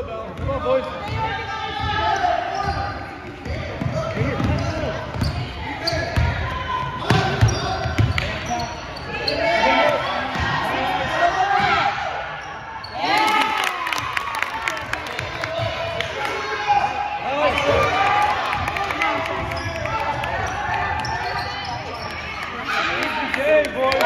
Come on, boys. Hey, boy.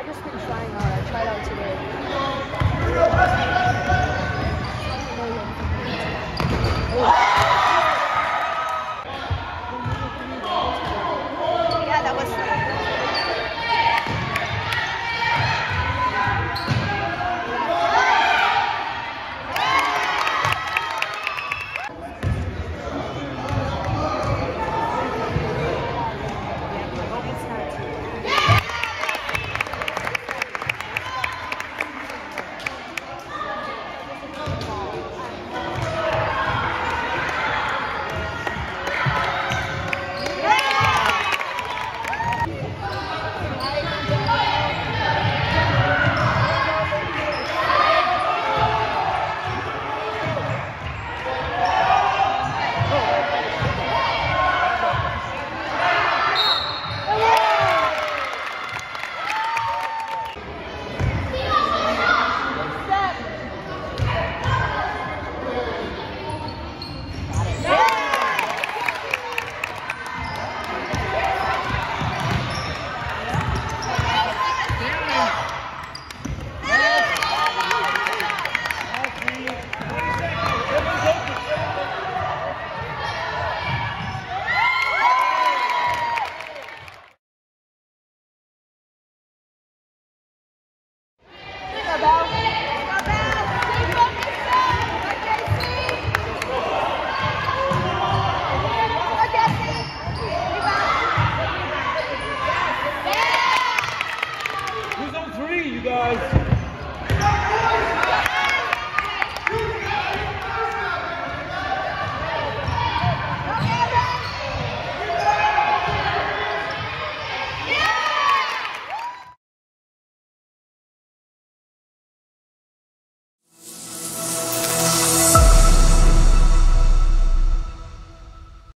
I just been trying uh, on. I tried out today. guys.